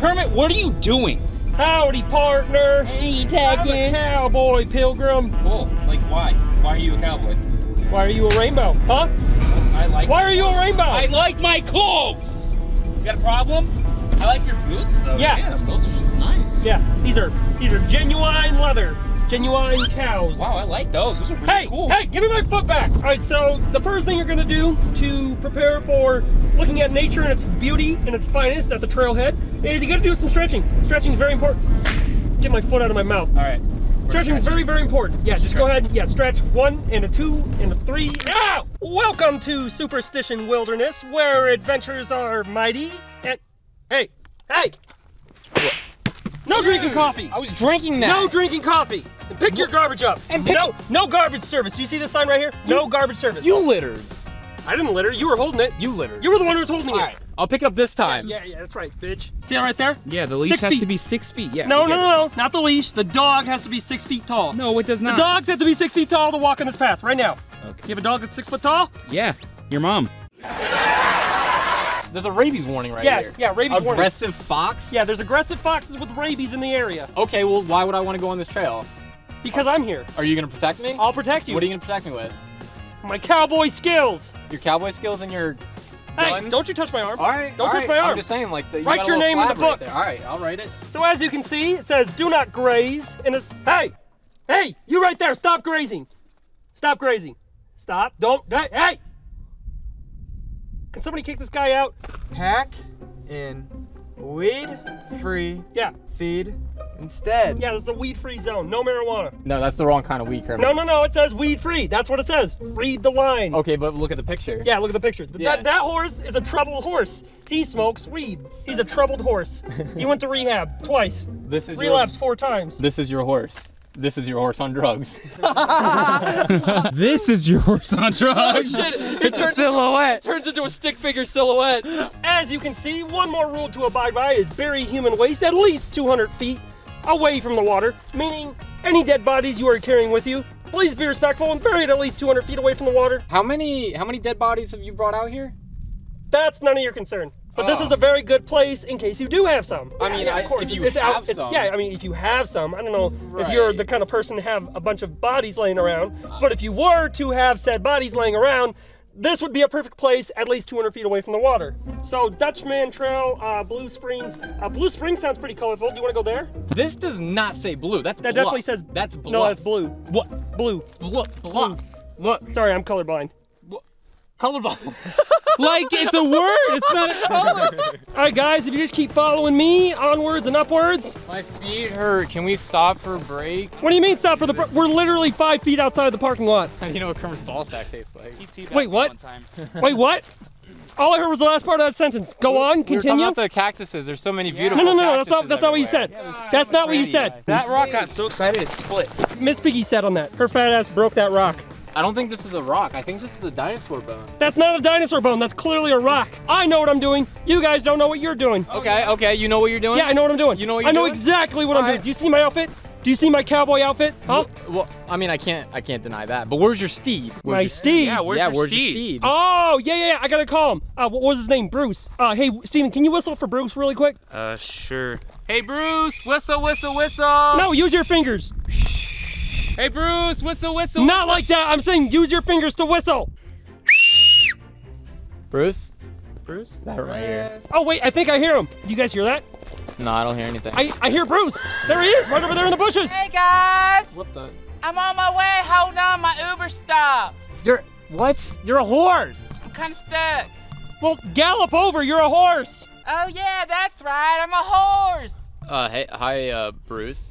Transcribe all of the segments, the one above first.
Kermit, what are you doing? Howdy, partner. Hey, I'm a cowboy pilgrim. Cool. Like, why? Why are you a cowboy? Why are you a rainbow? Huh? I like. Why are you a rainbow? I like my clothes. You got a problem? I like your boots. Though. Yeah. those are just nice. Yeah, these are these are genuine leather, genuine cows. Wow, I like those. Those are really Hey, cool. hey, give me my foot back. All right, so the first thing you're gonna do to prepare for looking at nature and its beauty and its finest at the trailhead is you gotta do some stretching. Stretching is very important. Get my foot out of my mouth. All right. Stretching is very, very important. Yeah, just go ahead. Yeah, stretch one and a two and a three. Now, welcome to Superstition Wilderness, where adventures are mighty. And hey, hey, no drinking coffee. I was drinking that. No drinking coffee. And pick your garbage up. And pick- no, no garbage service. Do you see this sign right here? No garbage service. You littered. I didn't litter. You were holding it. You littered. You were the one who was holding All it. right. I'll pick it up this time. Yeah, yeah, that's right, bitch. See that right there? Yeah, the leash Six has feet. to be six feet. Yeah. No, no, no, no, not the leash. The dog has to be six feet tall. No, it does not. The not. dogs have to be six feet tall to walk on this path right now. Okay. You have a dog that's six foot tall? Yeah, your mom. There's a rabies warning right yeah, here. yeah, rabies warning. Aggressive fox? Yeah, there's aggressive foxes with rabies in the area. Okay, well, why would I want to go on this trail? Because I'm here. Are you gonna protect me? I'll protect you. What are you gonna protect me with? My cowboy skills. Your cowboy skills and your Hey, don't you touch my arm. All right. Don't all touch right. my arm. I'm just saying, like, the, you Write got your name in the right book. there. All right, I'll write it. So as you can see, it says do not graze, and it's hey, hey, you right there, stop grazing, stop grazing, stop, don't, hey, hey. Can somebody kick this guy out? Pack in weed free Yeah, feed instead. yeah, this is the weed-free zone, no marijuana. No, that's the wrong kind of weed, Kermit. No, no, no, it says weed-free. That's what it says. Read the line. Okay, but look at the picture. Yeah, look at the picture. Yeah. That, that horse is a troubled horse. He smokes weed. He's a troubled horse. he went to rehab twice. This is Relapsed your. four times. This is your horse. This is your horse on drugs. this is your horse on drugs. Oh, Shit, it It's a turns, silhouette. turns into a stick figure silhouette. As you can see, one more rule to abide by is bury human waste at least 200 feet away from the water, meaning any dead bodies you are carrying with you, please be respectful and bury it at least 200 feet away from the water. How many how many dead bodies have you brought out here? That's none of your concern. But this Oh. is a very good place in case you do have some. I mean, yeah, I- of course. if you it's out- have it's- some. yeah, I mean, if you have some, I don't know if you're the kind of person to have a bunch of bodies laying around. But if you were to have said bodies laying around, this would be a perfect place at least 200 feet away from the water. So Dutchman Trail, uh, Blue Springs. Uh, Blue Springs sounds pretty colorful. Do you want to go there? This does not say blue. That's That bluff. definitely says. That's blue. No, that's blue. What? Blue. Bluff. Bluff. Look. Sorry, I'm colorblind. Colorblind. like it's a word. It's not a color. All right, guys, if you just keep following me onwards and upwards. My feet hurt. Can we stop for a break? What do you mean stop for the? par- We're literally five feet outside the parking lot. you know what Kermit's ball sack tastes like. Wait, what? Wait, what? All I heard was the last part of that sentence. Go on, continue. We were talking about the cactuses. There's so many beautiful no, no, no. that's not cactuses that's not what you everywhere. said. That's not what you said. That rock got so excited it split. Miss Piggy said on that. Her fat ass broke that rock. I don't think this is a rock. I think this is a dinosaur bone. That's not a dinosaur bone. That's clearly a rock. I know what I'm doing. You guys don't know what you're doing. Okay, okay. You know what you're doing? Yeah, I know what I'm doing. You know what I you're know doing? exactly what I'm All doing. Do you see my outfit? Do you see my cowboy outfit? Huh? Well, well, I mean, I can't, I can't deny that. But where's your steed? Where's My your- Steve. Yeah, where's yeah, your where's steed? your steed? Oh, yeah, yeah, yeah, I gotta call him. Uh, what was his name? Bruce. Uh, hey, Steven, can you whistle for Bruce really quick? Uh, sure. Hey, Bruce, whistle, whistle, whistle. No, use your fingers. Hey, Bruce, whistle, whistle. Not like that. I'm saying use your fingers to whistle. Bruce? Bruce. Is that right here. Oh, wait, I think I hear him. You guys hear that? No, I don't hear anything. I, I hear Bruce. There he is, right over there in the bushes. Hey guys, What the? I'm on my way. Hold on, my Uber stop. You're what? You're a horse. I'm kind of stuck. Well, gallop over. You're a horse. Oh yeah, that's right. I'm a horse. Uh, hey, hi, uh, Bruce.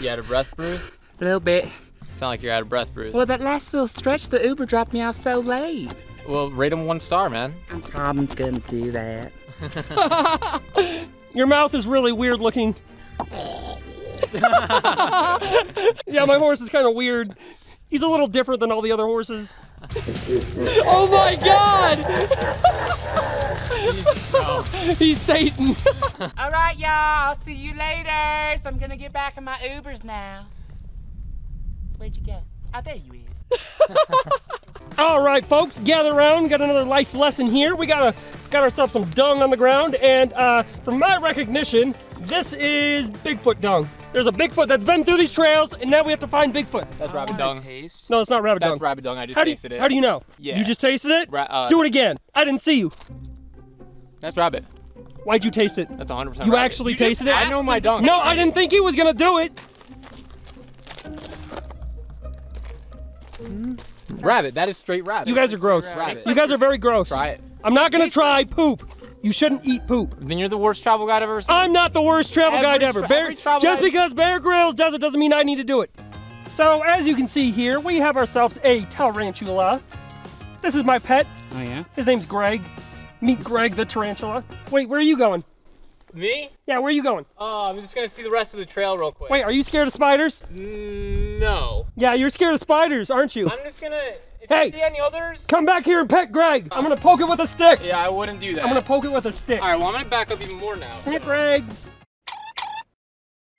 You out of breath, Bruce? A little bit. Sound like you're out of breath, Bruce. Well, that last little stretch, the Uber dropped me off so late. Well, rate him one star, man. I'm gonna do that. Your mouth is really weird looking. yeah, my horse is kind of weird. He's a little different than all the other horses. oh my god! He's Satan. All right, y'all. I'll see you later. So I'm gonna get back in my Ubers now. Where'd you go? Oh, there you is. All right, folks, gather around. Got another life lesson here. We got a got ourselves some dung on the ground, and uh, from my recognition, this is Bigfoot dung. There's a Bigfoot that's been through these trails, and now we have to find Bigfoot. That's rabbit dung. Taste. No, it's not rabbit That's dung. rabbit dung. I just How do, you, tasted it. how do you know? Yeah. You just tasted it? Ra- uh, Do it again. I didn't see you. That's rabbit. Why'd you taste it? That's 100. percent You actually tasted it? I know my dung. No, I didn't think he was gonna do it. Rabbit. That is straight rabbit. You guys are gross. Rabbit. You guys are very gross. Try it. I'm not gonna try poop. You shouldn't eat poop. Then you're the worst travel guide I've ever seen. I'm not the worst travel Every guide ever. tra- Bear, travel just guide- because Bear Grylls does it doesn't mean I need to do it. So as you can see here, we have ourselves a tarantula. This is my pet. Oh yeah. His name's Greg. Meet Greg the tarantula. Wait, where are you going? Me? Yeah, where are you going? Oh, I'm just gonna see the rest of the trail real quick. Wait, are you scared of spiders? Mm, No. Yeah, you're scared of spiders, aren't you? I'm just gonna. Hey. any others? Come back here and pet Greg. I'm gonna poke it with a stick. Yeah, I wouldn't do that. I'm gonna poke it with a stick. All right. Well, I'm gonna back up even more now. Here, Greg.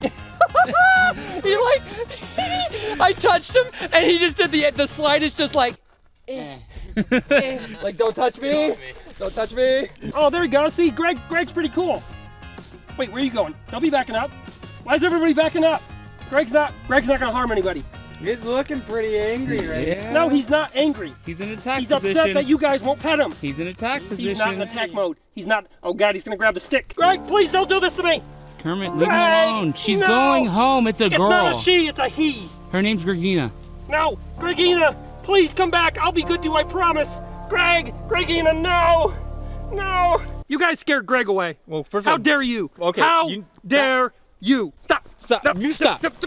he like, I touched him and he just did the the slightest, just like, eh, eh. like don't touch me, don't touch me. Oh, there you go. See, Greg, Greg's pretty cool. Wait, where are you going? Don't be backing up. Why is everybody backing up? Greg's not. Greg's not gonna harm anybody. He's looking pretty angry right Yeah. No, he's not angry. He's in attack He's position. He's upset that you guys won't pet him. He's in attack position. He's not in attack mode. He's not. Oh God, he's gonna grab the stick. Greg, please don't do this to me. Kermit, leave him alone. She's no. going home. It's a It's girl. not a she. It's a he. Her name's Gregina. No, Gregina, please come back. I'll be good to you, I promise. Greg, Gregina, no, no. You guys scared Greg away. Well, first of How all, dare you? Okay, How you- dare you? Stop. Stop. You stop. That's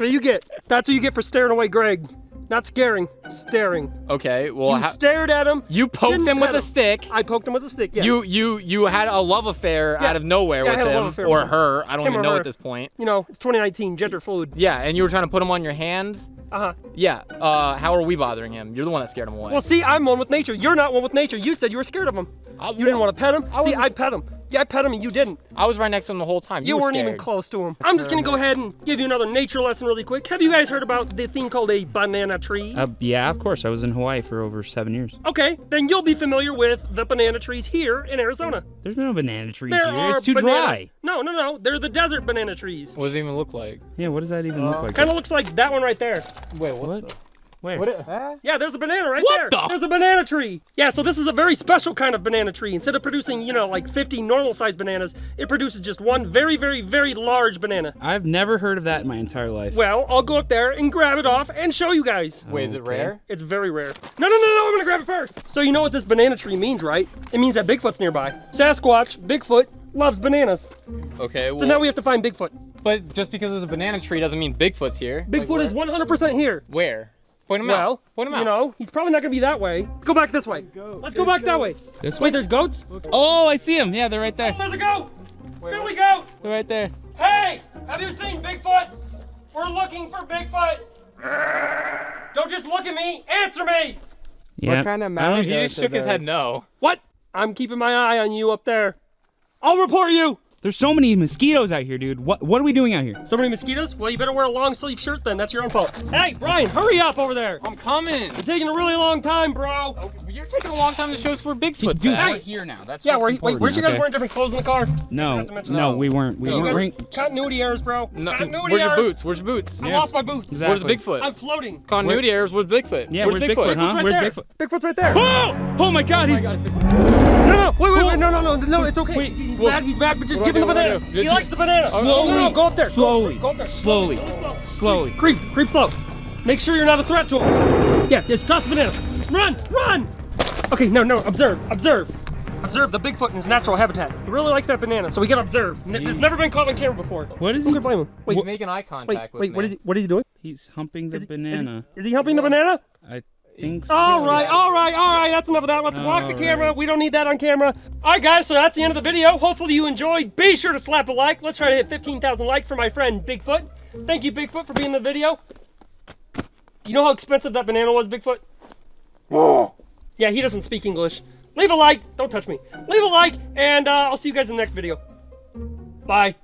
what you get. That's what you get for staring away Greg. Not scaring, staring. Okay. Well, you stared at him. you poked him with pet a stick. I poked him with a stick. Yes. You you you had a love affair Yeah. out of nowhere Yeah, I with had a love him affair or with her. I don't Him even know her. at this point. You know, it's 2019, gender fluid. Yeah, and you were trying to put him on your hand. Uh huh. Yeah. Uh, how are we bothering him? You're the one that scared him away. Well, see, I'm one with nature. You're not one with nature. You said you were scared of him. I, You didn't want to pet him. I see, I pet him. Yeah, I pet him and you didn't. I was right next to him the whole time. You, were weren't even close to him. I'm just gonna go ahead and give you another nature lesson really quick. Have you guys heard about the thing called a banana tree? Uh, yeah, of course. I was in Hawaii for over seven years. okay, then you'll be familiar with the banana trees here in Arizona. There's no banana trees There here. It's too banana- dry. No, no, no. They're the desert banana trees. What does it even look like? Yeah, what does that even look like? Kind of looks like that one right there. Wait, What? Where? What? It, huh? Yeah, there's a banana right What there. the- There's a banana tree. Yeah, so this is a very special kind of banana tree. Instead of producing, you know, like 50 normal sized bananas, it produces just one very, very, very large banana. I've never heard of that in my entire life. Well, I'll go up there and grab it off and show you guys. Wait, is it Okay. rare? It's very rare. No, no, no, no, I'm gonna grab it first. So you know what this banana tree means, right? It means that Bigfoot's nearby. Sasquatch, Bigfoot, loves bananas. Okay. Well, So now we have to find Bigfoot. but just because there's a banana tree doesn't mean Bigfoot's here. Like, Bigfoot is 100% here. Where? Point him Well, out. Point him out. you know, he's probably not gonna be that way. Let's go back this way. Let's go back that way. This way? Wait, there's goats? Oh, I see him. Yeah, they're right there. Oh, there's a goat! There we go! They're right there. Hey! Have you seen Bigfoot? We're looking for Bigfoot! Don't just look at me! Answer me! What kind of I mouth He just shook his head no. What? I'm keeping my eye on you up there. I'll report you! There's so many mosquitoes out here, dude. What What are we doing out here? So many mosquitoes? Well, you better wear a long sleeve shirt then. That's your own fault. Hey, Brian, hurry up over there. I'm coming. You're taking a really long time, bro. Okay, You're taking a long time to show us where Bigfoot's Dude, at. Hey. here now. That's Yeah, what's wait, wait, weren't you guys Okay. wearing different clothes in the car? No, forgot no, we weren't. We No. weren't wearing. Continuity errors, bro. No, Continuity where's your boots? Where's your boots? I Yeah. lost my boots. Exactly. Where's Bigfoot? I'm floating. Continuity errors. Where's Bigfoot? Yeah, where's, where's Bigfoot, huh? Bigfoot's right Where's there. Bigfoot? Bigfoot's right there. Oh! Oh my God! he- No, no, wait, wait, wait, no, no, no, no, it's okay. Wait, he's he's what- mad, he's mad, but just what give him the banana. What He do? likes the banana. Oh, no, no, no, slowly. go up there. Slowly. Go up there. Slowly. Slowly. Creep, creep slow. Make sure you're not a threat to him. Yeah, just toss the banana. Run, run. Okay, no, no, observe, observe. Observe the Bigfoot in his natural habitat. He really likes that banana, so we gotta observe. N- It's never been caught on camera before. What is Who he? can blame him? Wait, He's making eye contact wait, with wait, me. what is he, what is he doing? He's humping the Is he- banana. Is he, is he humping the banana? I think so. All right, all right, all right. That's enough of that. Let's block the camera. right. We don't need that on camera. All right, guys. So that's the end of the video. Hopefully you enjoyed. Be sure to slap a like. Let's try to hit 15,000 likes for my friend Bigfoot. Thank you, Bigfoot, for being in the video. You know how expensive that banana was, Bigfoot? Yeah, he doesn't speak English. Leave a like. Don't touch me. Leave a like, and uh, I'll see you guys in the next video. Bye.